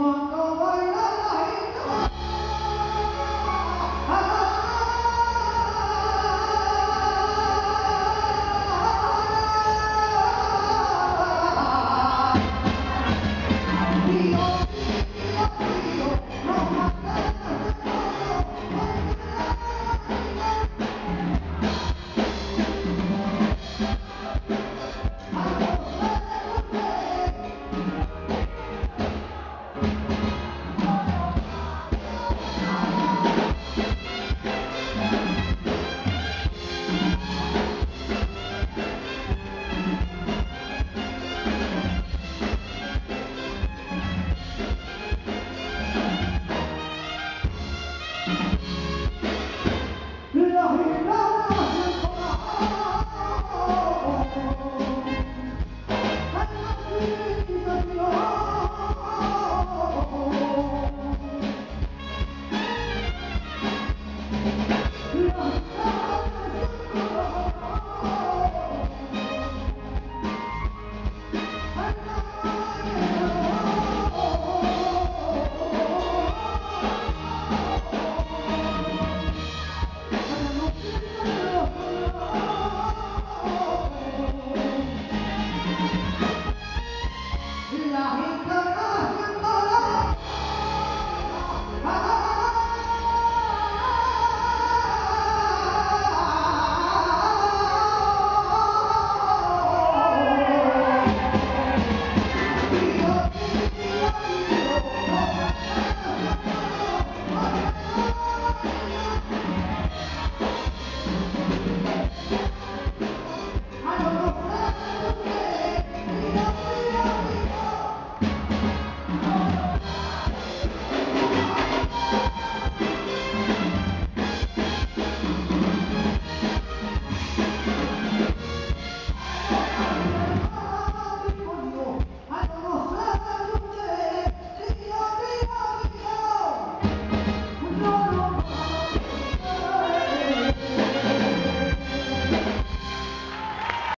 Oh.